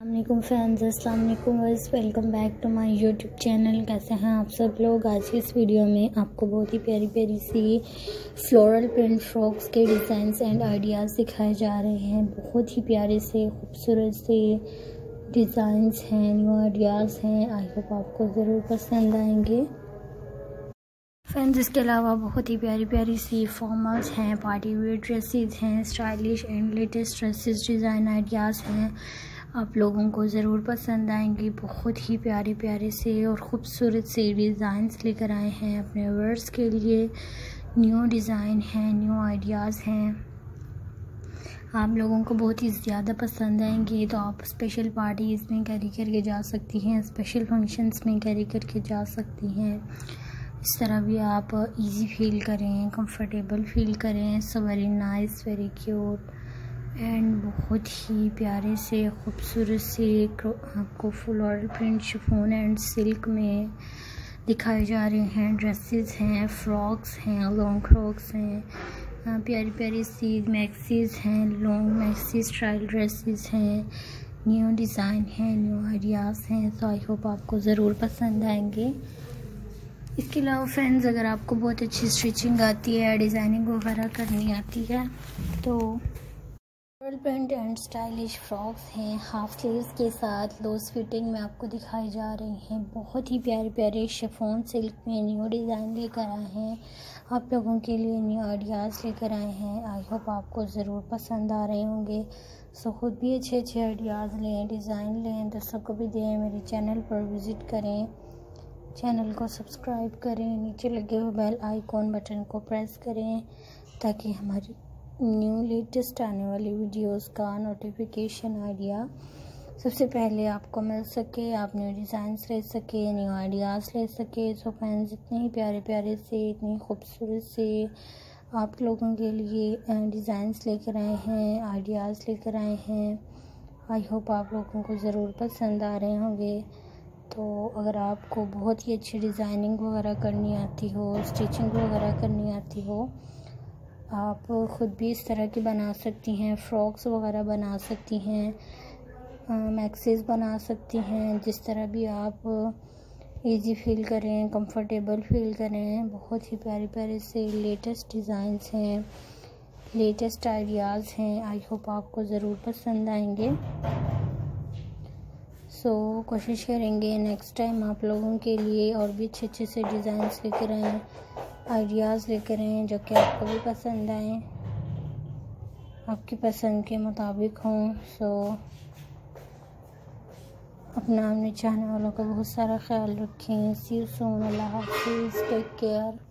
السلام علیکم فرینڈز، السلام علیکم ویز welcome back to my YouTube channel. کیسے ہیں آپ سب لوگ؟ آج کی اس ویڈیو میں آپ کو بہت ہی پیاری پیاری سی فلورل پرنٹ فراکس کے ڈیزائنس اینڈ آئیڈیاز دکھائے جا رہے ہیں۔ بہت ہی پیارے سے، خوبصورت سے ڈیزائنس ہیں نیو آئیڈیاز ہیں۔ آئی ہوپ آپ کو ضرور پسند آئیں گے۔ فرینڈز، اس کے علاوہ بہت ہی پیاری پیاری سی فارملز ہیں پارٹی ویئر ڈریسز ہیں stylish and latest dresses design ideas ہیں۔ آپ لوگوں کو ضرور پسند آئیں گی۔ بہت ہی پیارے پیارے سے اور خوبصورت سے ڈیزائنس لے کر آئے ہیں اپنے ورڈز کے لیے۔ نیو ڈیزائن ہیں نیو آئیڈیاز ہیں۔ آپ لوگوں کو بہت ہی زیادہ پسند آئیں گے۔ تو آپ اسپیشل پارٹیز میں کیری کر کے جا سکتی ہیں اسپیشل فنکشنز میں کیری کر کے جا سکتی ہیں۔ اس طرح بھی آپ ایزی فیل کریں کمفرٹیبل فیل کریں۔ So very nice very cute and بہت ہی پیارے سے، خوبصورت سے آپ کو floral print chiffon and silk میں دکھائے جا رہے ہیں۔ ڈریسز ہیں فراکس ہیں لانگ فراکس ہیں۔ ہاں، پیاری پیاری سی میکسیز ہیں لانگ میکسی اسٹائل ڈریسز ہیں۔ نیو ڈیزائن ہیں نیو آئیڈیاز ہیں۔ تو آئی ہوپ آپ کو ضرور پسند آئیں گے۔ اس کے علاوہ فرینڈز اگر آپ کو بہت اچھی اسٹیچنگ آتی ہے ڈیزائننگ وغیرہ کرنی آتی ہے، تو پرنٹ اینڈ اسٹائلش فراکس ہیں ہاف سلیوز کے ساتھ لوز فٹنگ میں آپ کو دکھائی جا رہی ہیں۔ بہت ہی پیارے پیارے شفون سلک میں نیو ڈیزائن لے کر آئے ہیں۔ آپ لوگوں کے لیے نیو آئیڈیاز لے کر آئے ہیں۔ آئی ہوپ آپ کو ضرور پسند آ رہے ہوں گے۔ سو خود بھی اچھے اچھے آئیڈیاز لیں ڈیزائن لیں دوستوں کو بھی دیں میرے چینل پر وزٹ کریں۔ چینل کو سبسکرائب کریں، نیچے لگے ہوئے بیل آئیکن بٹن کو پریس کریں تاکہ ہماری نیو لیٹسٹ آنے والی ویڈیوز کا نوٹیفیکیشن آئیڈیا سب سے پہلے آپ کو مل سکے، آپ نیو ڈیزائنس لے سکے نیو آئیڈیاز لے سکے. سو فینس اتنے ہی پیارے پیارے سے، اتنی خوبصورت سے آپ لوگوں کے لیے ڈیزائنس لے کر آئے ہیں آئیڈیاز لے کر آئے ہیں. آئی ہوپ آپ لوگوں کو ضرور پسند آ رہے ہوں گے. تو اگر آپ کو بہت ہی اچھی ڈیزائننگ وغیرہ کرنی آتی ہو اسٹیچنگ وغیرہ کرنی آتی ہو آپ خود بھی اس طرح کی بنا سکتی ہیں فراکس وغیرہ بنا سکتی ہیں میکسیز بنا سکتی ہیں، جس طرح بھی آپ ایزی فیل کریں کمفرٹیبل فیل کریں، بہت ہی پیارے پیارے سے لیٹسٹ ڈیزائنس ہیں لیٹسٹ آئیڈیاز ہیں۔ آئی ہوپ آپ کو ضرور پسند آئیں گے۔ سو کوشش کریں گے نیکسٹ ٹائم آپ لوگوں کے لیے اور بھی اچھے اچھے سے ڈیزائنس لے کر آئیں آئیڈیاز لے کر آئیں جو کہ آپ کو بھی پسند آئیں، آپ کی پسند کے مطابق ہوں۔ سو اپنا اپنے چاہنے والوں کا بہت سارا خیال رکھیں۔ سی سون اللہ حافظ ٹیک کیئر